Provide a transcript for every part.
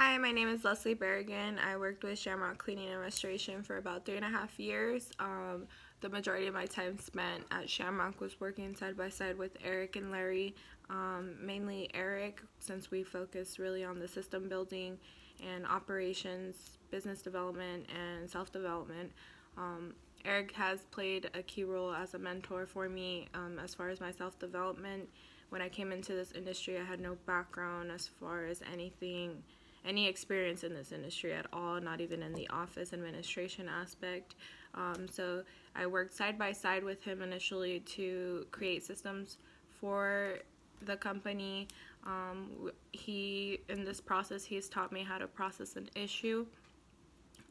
Hi, my name is Lesly Berrigan. I worked with Shamrock Cleaning and Restoration for about three and a half years. Um, the majority of my time spent at Shamrock was working side by side with Eric and Larry. Um, mainly Eric, since we focus really on the system building and operations, business development, and self development. Um, Eric has played a key role as a mentor for me um, as far as my self development. When I came into this industry, I had no background as far as anything any experience in this industry at all, not even in the office administration aspect. Um, so I worked side by side with him initially to create systems for the company. Um, he, in this process, he's taught me how to process an issue,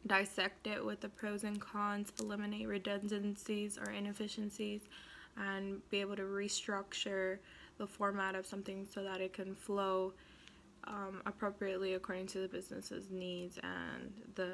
dissect it with the pros and cons, eliminate redundancies or inefficiencies, and be able to restructure the format of something so that it can flow um, appropriately according to the business's needs and the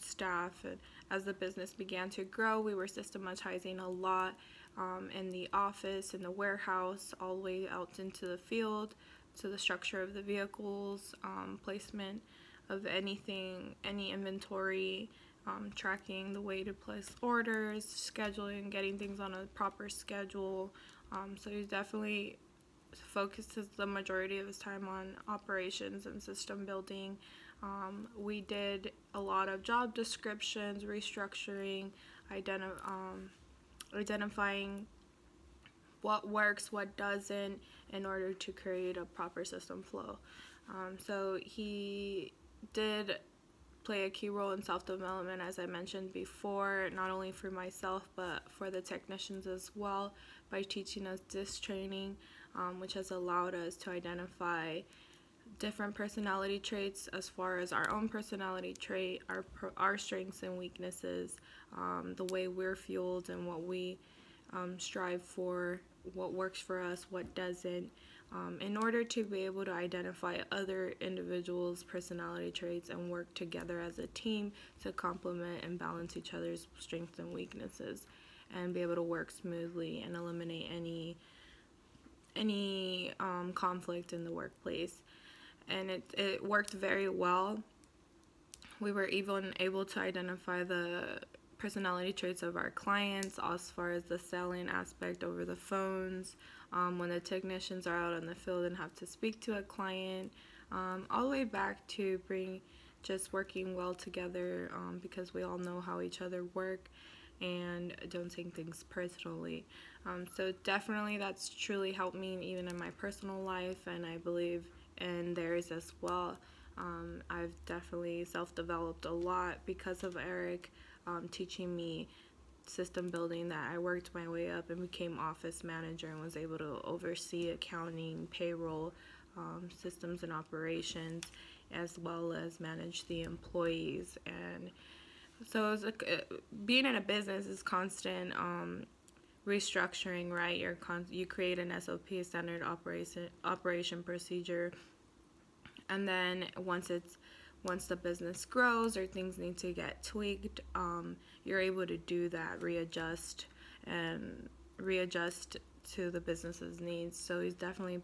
staff. And as the business began to grow, we were systematizing a lot um, in the office, in the warehouse, all the way out into the field, to the structure of the vehicles, um, placement of anything, any inventory, um, tracking the way to place orders, scheduling, getting things on a proper schedule. Um, so he's definitely focuses the majority of his time on operations and system building. Um, we did a lot of job descriptions, restructuring, identi um, identifying what works, what doesn't, in order to create a proper system flow. Um, so he did play a key role in self-development as I mentioned before not only for myself but for the technicians as well by teaching us DISC training um, which has allowed us to identify different personality traits as far as our own personality trait, our, our strengths and weaknesses, um, the way we're fueled and what we um, strive for, what works for us, what doesn't, um, in order to be able to identify other individuals' personality traits and work together as a team to complement and balance each other's strengths and weaknesses and be able to work smoothly and eliminate any any um, conflict in the workplace. And it, it worked very well. We were even able to identify the personality traits of our clients as far as the selling aspect over the phones, um, when the technicians are out in the field and have to speak to a client, um, all the way back to bring just working well together um, because we all know how each other work and don't take things personally. Um, so definitely that's truly helped me even in my personal life and I believe in theirs as well. Um, I've definitely self-developed a lot because of Eric um, teaching me system building that I worked my way up and became office manager and was able to oversee accounting, payroll, um, systems and operations as well as manage the employees and so a, being in a business is constant um, restructuring, right? You're you create an SOP, standard operation operation procedure, and then once it's once the business grows or things need to get tweaked, um, you're able to do that, readjust and readjust to the business's needs. So he's definitely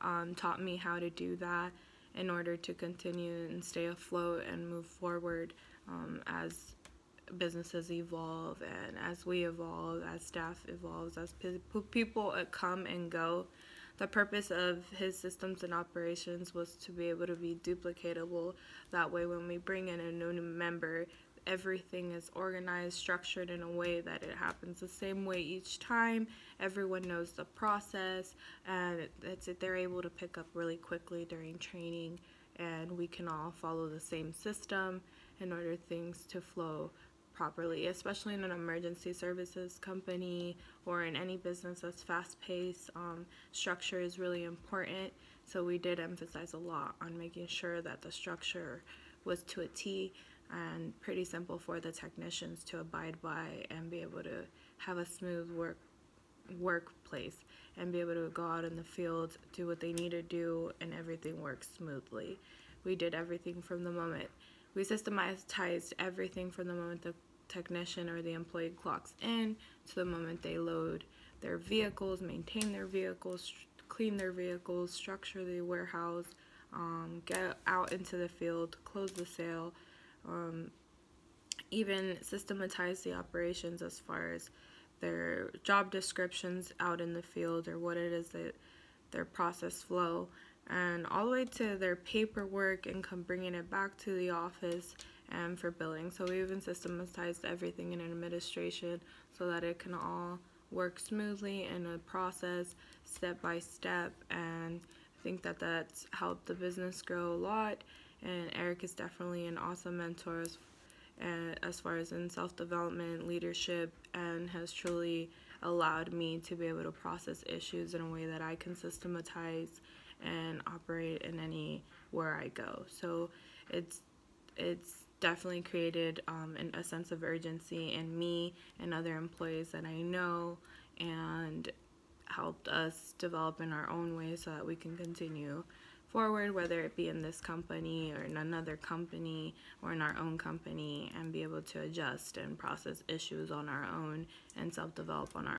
um, taught me how to do that in order to continue and stay afloat and move forward um, as businesses evolve and as we evolve, as staff evolves, as people come and go. The purpose of his systems and operations was to be able to be duplicatable. That way, when we bring in a new member, everything is organized, structured in a way that it happens the same way each time. Everyone knows the process, and it's, they're able to pick up really quickly during training, and we can all follow the same system in order things to flow properly, especially in an emergency services company or in any business that's fast paced. Um, structure is really important, so we did emphasize a lot on making sure that the structure was to a T and pretty simple for the technicians to abide by and be able to have a smooth work workplace and be able to go out in the field, do what they need to do, and everything works smoothly. We did everything from the moment we systematized everything from the moment the technician or the employee clocks in to the moment they load their vehicles, maintain their vehicles, clean their vehicles, structure the warehouse, um, get out into the field, close the sale, um, even systematize the operations as far as their job descriptions out in the field or what it is that their process flow and all the way to their paperwork and come bringing it back to the office and for billing. So we even systematized everything in administration so that it can all work smoothly in a process step by step and I think that that's helped the business grow a lot and Eric is definitely an awesome mentor as, uh, as far as in self-development, leadership and has truly allowed me to be able to process issues in a way that I can systematize and operate in anywhere I go. So it's it's definitely created um, an, a sense of urgency in me and other employees that I know and helped us develop in our own way so that we can continue forward, whether it be in this company or in another company or in our own company, and be able to adjust and process issues on our own and self develop on our